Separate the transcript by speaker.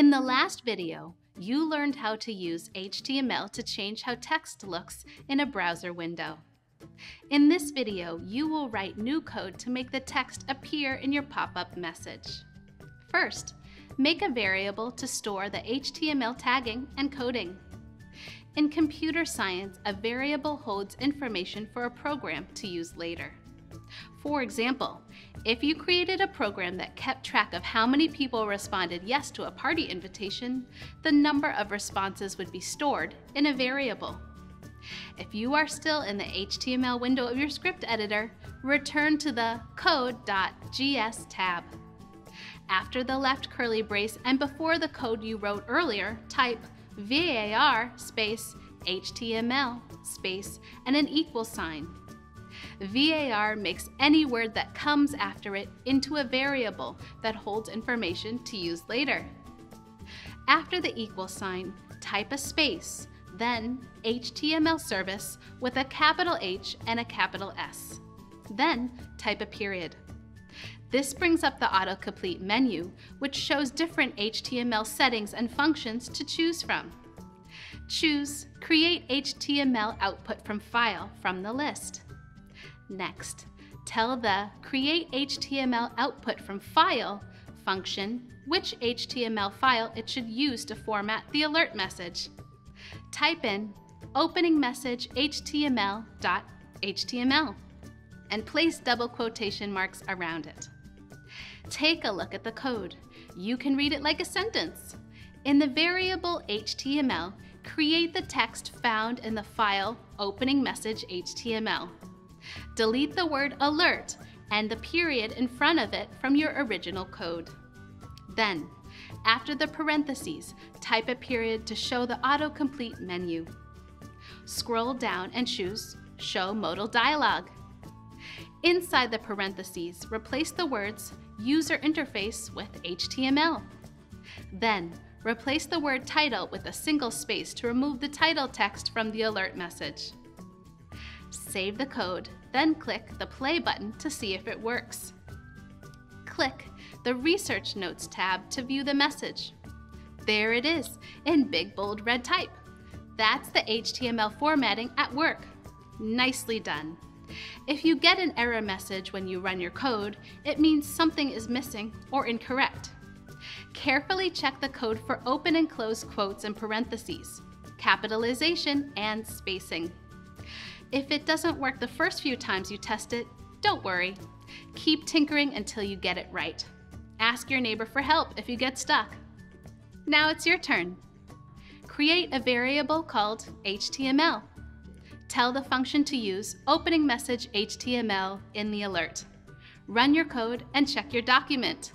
Speaker 1: In the last video, you learned how to use HTML to change how text looks in a browser window. In this video, you will write new code to make the text appear in your pop-up message. First, make a variable to store the HTML tagging and coding. In computer science, a variable holds information for a program to use later. For example, if you created a program that kept track of how many people responded yes to a party invitation, the number of responses would be stored in a variable. If you are still in the HTML window of your script editor, return to the code.gs tab. After the left curly brace and before the code you wrote earlier, type var space HTML space and an equal sign. VAR makes any word that comes after it into a variable that holds information to use later. After the equal sign, type a space, then HTML service with a capital H and a capital S. Then type a period. This brings up the autocomplete menu, which shows different HTML settings and functions to choose from. Choose Create HTML Output from File from the list. Next, tell the Create HTML Output from File function which HTML file it should use to format the alert message. Type in opening message html.html and place double quotation marks around it. Take a look at the code. You can read it like a sentence. In the variable HTML, create the text found in the file opening message HTML. Delete the word alert and the period in front of it from your original code. Then, after the parentheses, type a period to show the autocomplete menu. Scroll down and choose Show Modal Dialog. Inside the parentheses, replace the words User Interface with HTML. Then, replace the word title with a single space to remove the title text from the alert message. Save the code, then click the play button to see if it works. Click the Research Notes tab to view the message. There it is, in big bold red type. That's the HTML formatting at work. Nicely done. If you get an error message when you run your code, it means something is missing or incorrect. Carefully check the code for open and close quotes and parentheses, capitalization, and spacing. If it doesn't work the first few times you test it, don't worry. Keep tinkering until you get it right. Ask your neighbor for help if you get stuck. Now it's your turn. Create a variable called HTML. Tell the function to use opening message HTML in the alert. Run your code and check your document.